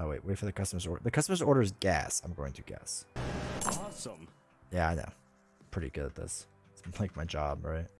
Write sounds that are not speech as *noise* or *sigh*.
Oh wait, wait for the customer's order. The customer's order is gas. I'm going to guess. Awesome. Yeah, I know. Pretty good at this. It's *laughs* like my job, right?